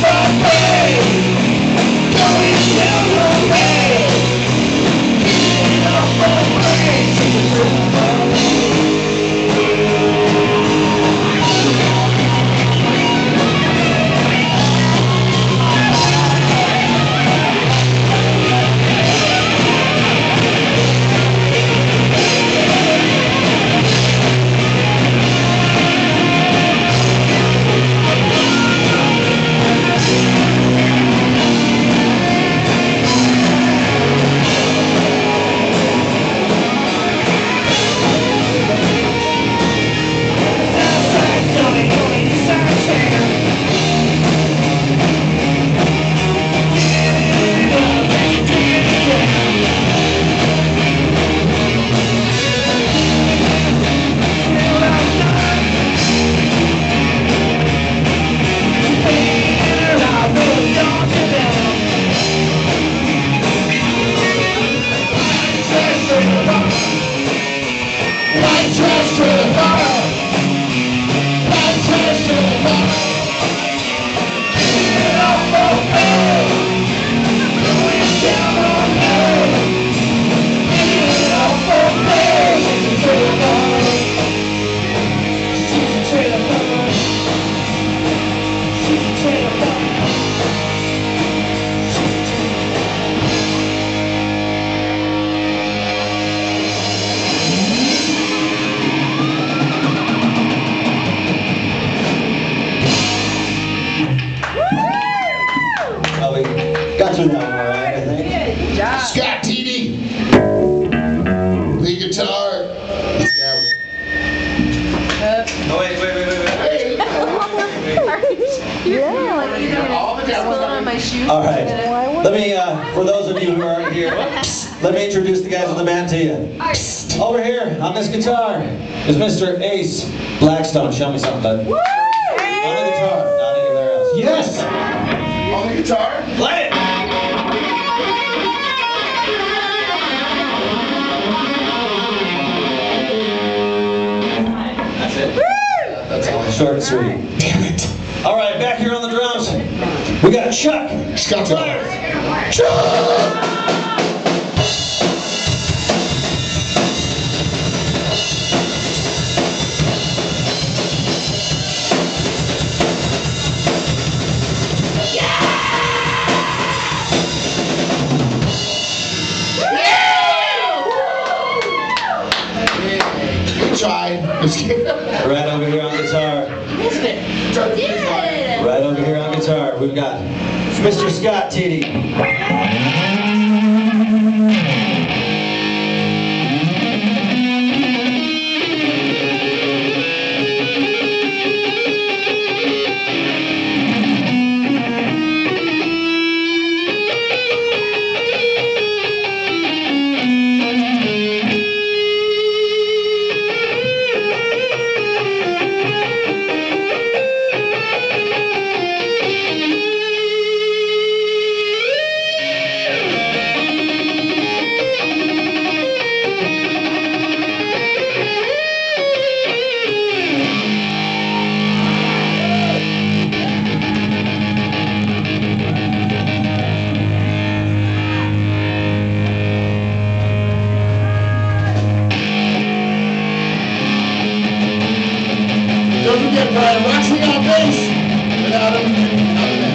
Yeah. Got you now. All right. Let me, uh, for those of you who aren't here, let me introduce the guys in the band to you. Over here on this guitar is Mr. Ace Blackstone. Show me something, bud. On the guitar, not anywhere else. Yes! On the guitar? Play it! That's it. That's all. Short and sweet. Damn it. All right, back here on the drums, we got Chuck. Scott Good try. Just kidding. Right over here on guitar. Try to be fine. Right over here on guitar, we've got Mr. Scott Tiede. Don't forget, Brian me on bass. and Adam.